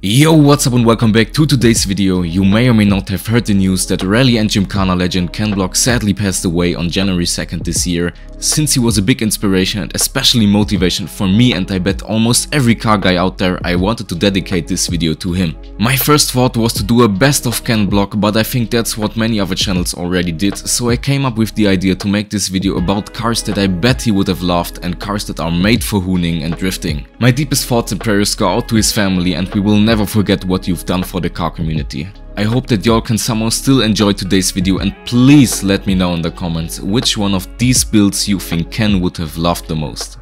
Yo, what's up and welcome back to today's video. You may or may not have heard the news that rally and Gymkhana legend Ken Block sadly passed away on January 2nd this year. Since he was a big inspiration and especially motivation for me and I bet almost every car guy out there, I wanted to dedicate this video to him. My first thought was to do a best of Ken Block, but I think that's what many other channels already did, so I came up with the idea to make this video about cars that I bet he would have loved and cars that are made for hooning and drifting. My deepest thoughts and prayers go out to his family and we will never forget what you've done for the car community. I hope that y'all can somehow still enjoy today's video and please let me know in the comments which one of these builds you think Ken would have loved the most.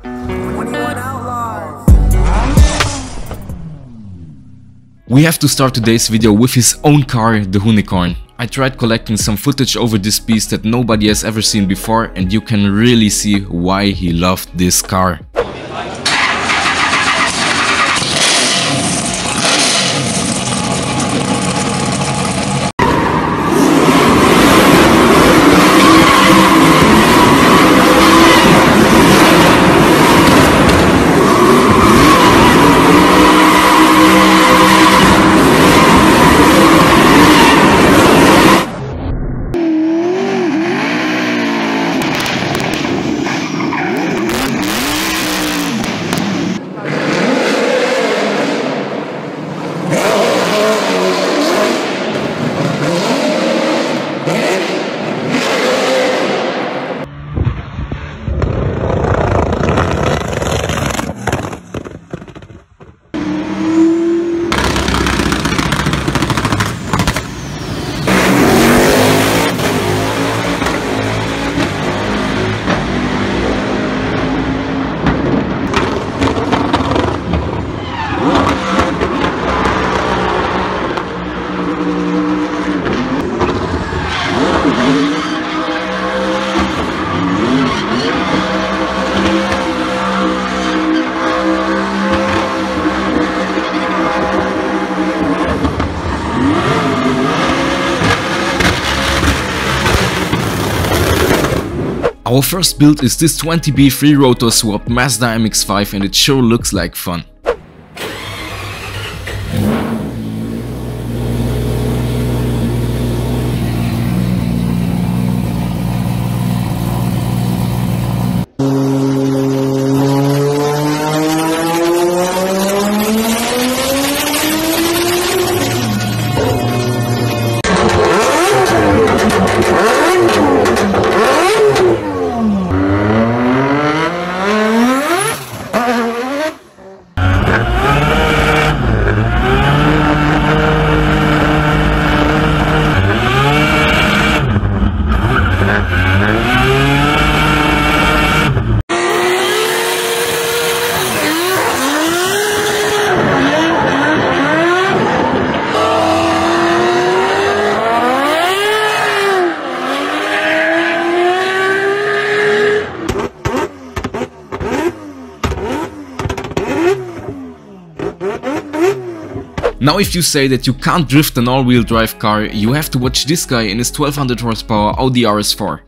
We have to start today's video with his own car, the Hoonicorn. I tried collecting some footage over this piece that nobody has ever seen before and you can really see why he loved this car. Our first build is this 20B 3 rotor swapped Mazda MX-5 and it sure looks like fun. Now if you say that you can't drift an all-wheel drive car, you have to watch this guy in his 1200 horsepower Audi RS4.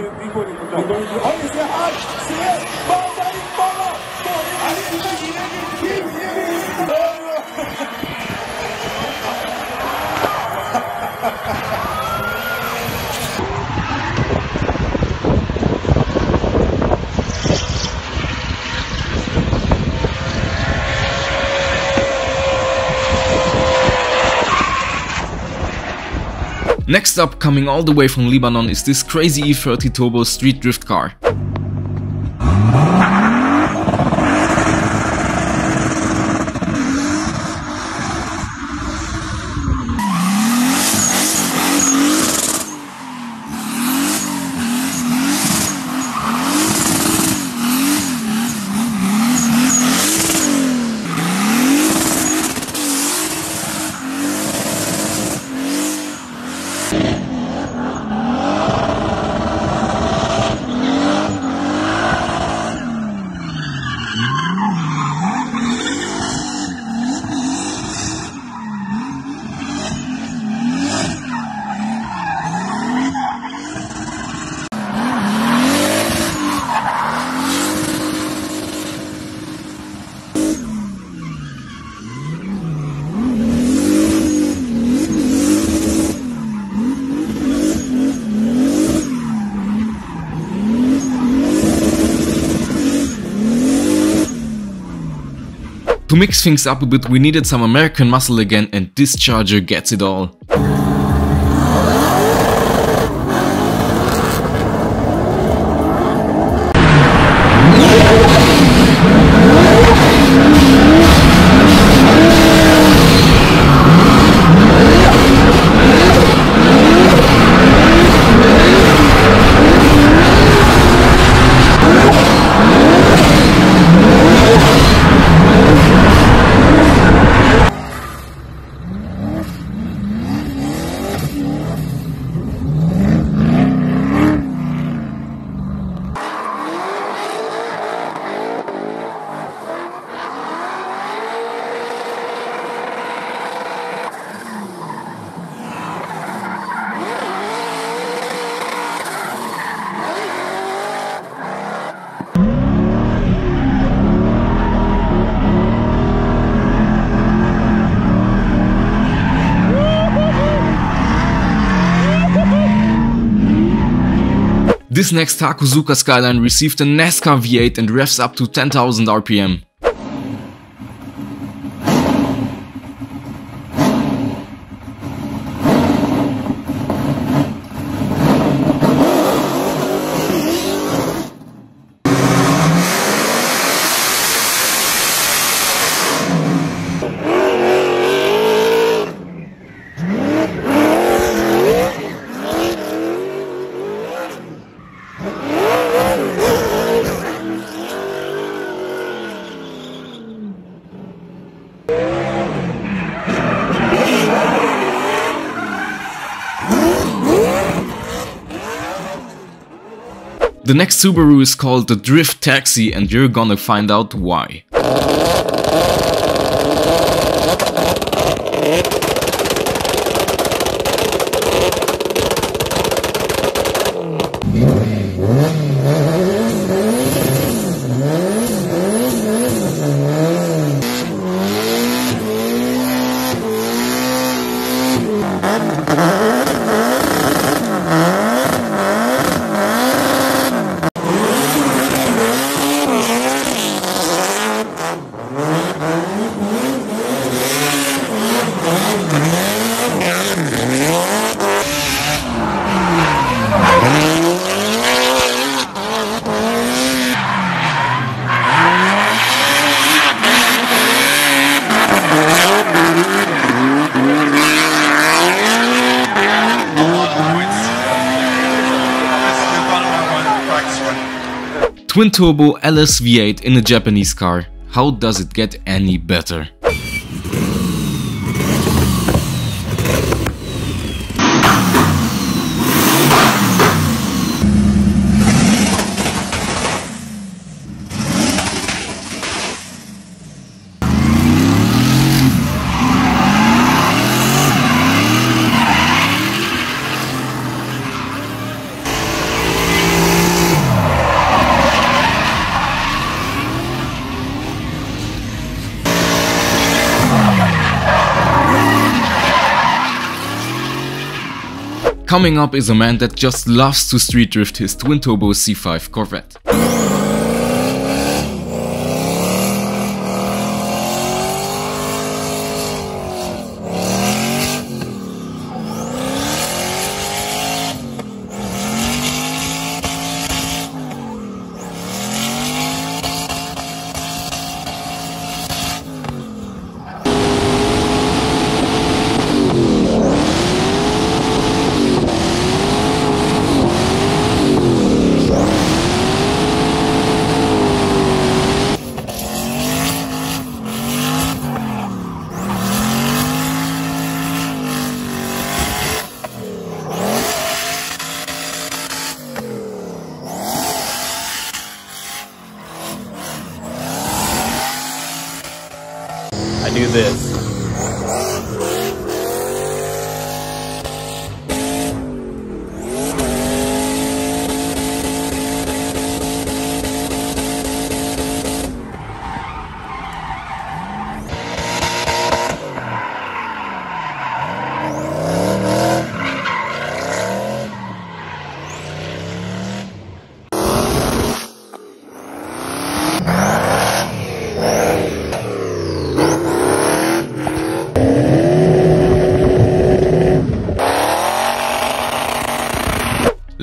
ル以降に向かう。はいですね、はい、すげえ、また日本の、あれ、Next up, coming all the way from Lebanon is this crazy E30 Turbo street drift car. To mix things up a bit we needed some American muscle again and this charger gets it all. This next Hakosuka Skyline received a NASCAR V8 and revs up to 10,000 RPM. The next Subaru is called the Drift Taxi and you're gonna find out why. Twin turbo LS V8 in a Japanese car. How does it get any better? Coming up is a man that just loves to street drift his twin-turbo C5 Corvette. This.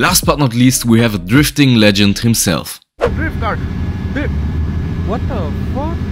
Last but not least, we have a drifting legend himself. Drift. Drift. What the fuck?